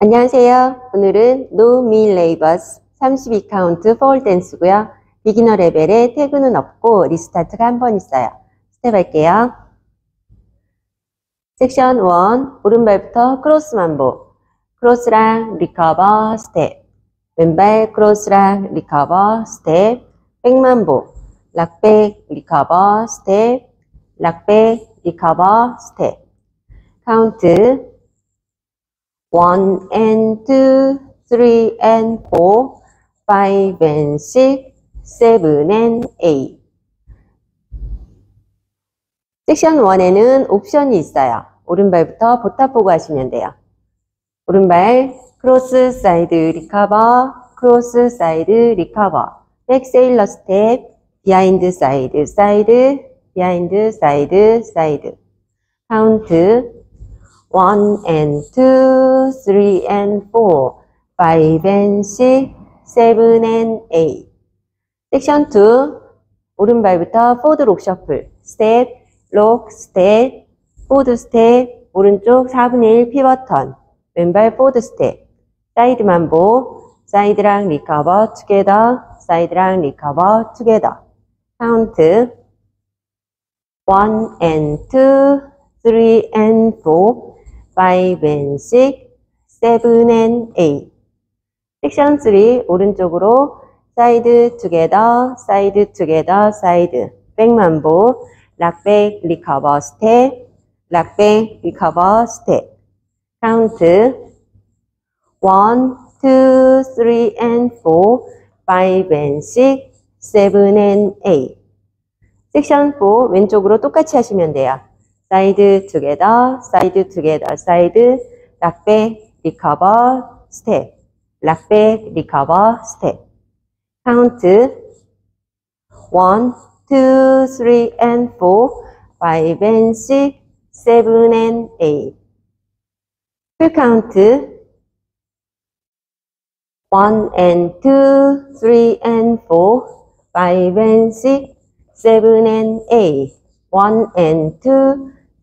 안녕하세요. 오늘은 No Me Llevas 32카운트 four wall 댄스고요. beginner 레벨에 태그는 없고 restart가 한 번 있어요. 스텝 할게요. 섹션 1 오른발부터 크로스 맘보 크로스 rock recover 스텝 왼발 크로스 rock recover 스텝 back 맘보 rock back recover 스텝 rock back recover 스텝 카운트 1 and 2, 3 and 4, 5 and 6, 7 and 8. 섹션 1에는 옵션이 있어요. 오른발부터 botafogo 하시면 돼요. 오른발 크로스 사이드 recover, 크로스 사이드 recover, back sailor 스텝, behind 사이드 사이드, behind 사이드 사이드. 카운트 1 and 2, 3 and 4, 5 and 6, 7 and 8. 섹션 2, 오른발부터 forward lock shuffle, 스텝, lock, 스텝, forward 스텝, 오른쪽 4분의 1 pivot turn, 왼발 forward 스텝, 사이드 맘보, 사이드 rock recover together, 사이드 rock recover together. 카운트 1 and 2, 3 and 4, 5 and 6, 7 and 8. 섹션 3 오른쪽으로 side together, side together, side back mambo, rock back recover step, rock back recover step. 카운트 1, 2, 3 and 4, 5 and 6, 7 and 8. 섹션 4 왼쪽으로 똑같이 하시면 돼요. side together, side together, side, rock back, recover, step, rock back, recover, step. 카운트 1, 2, 3 and 4, 5 and 6, 7 and 8. full 카운트 1 and 2, 3 and 4, 5 and 6, 7 and 8. 1 and 2,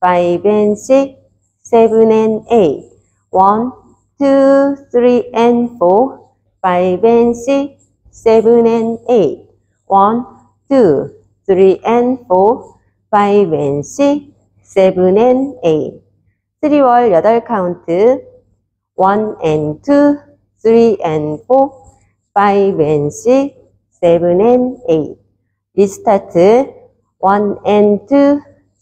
5 and 6, 7 and 8. 1, 2, 3 and 4, 5 and 6, 7 and 8. 1, 2, 3 and 4, 5 and 6, 7 and 8. 3월 8 카운트 1 and 2, 3 and 4, 5 and 6, 7 and 8. 리스타트 1 and 2,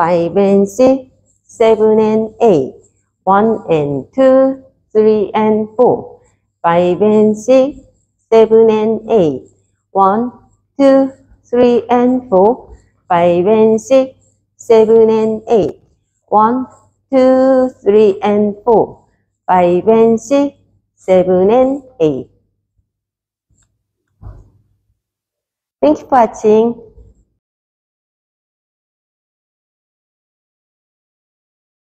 5 and 6, 7 and 8, 1 and 2, 3 and 4, 5 and 6, 7 and 8, 1, 2, 3 and 4, 5 and 6, 7 and 8, 1, 2, 3 and 4, 5 and 6, 7 and 8. Thank you for watching.